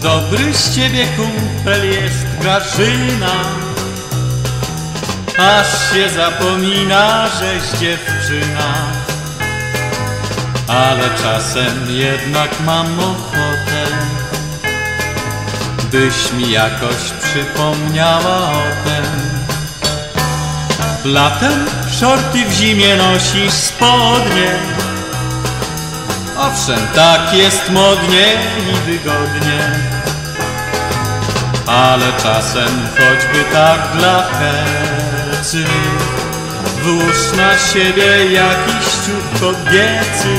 Dobry z ciebie kumpel jest Grażyna. Aż się zapomina, żeś dziewczyna. Ale czasem jednak mam ochotę Byś mi jakoś przypomniała o tem Latem szorty w zimie nosisz spodnie Owszem, tak jest modnie i wygodnie. Ale czasem choćby tak dla hecy Włóż na siebie jakiś ciuch kobiecy.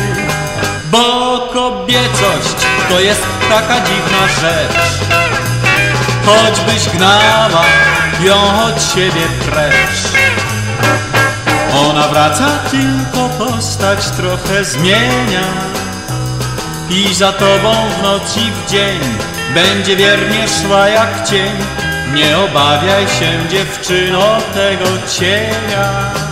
Bo kobiecość to jest taka dziwna rzecz. Choćbyś gnała ją od siebie precz. Ona wraca tylko postać trochę zmienia i za tobą w noc i w dzień Będzie wiernie szła jak cień. Nie obawiaj się dziewczyno tego cienia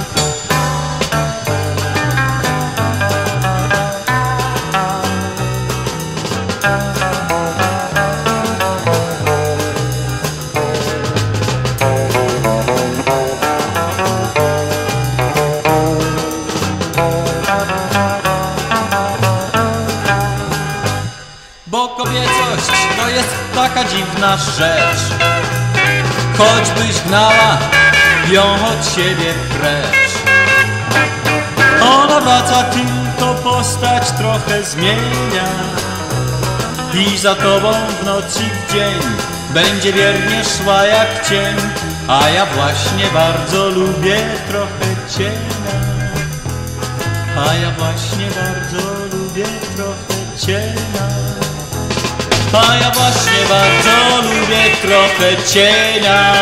jest taka dziwna rzecz. Choćbyś gnała ją od siebie precz. Ona wraca tylko postać trochę zmienia. I za tobą w noc i w dzień Będzie wiernie szła jak cień. A ja właśnie bardzo lubię trochę cienia. A ja właśnie bardzo lubię trochę cienia a ja właśnie bardzo lubię trochę cienia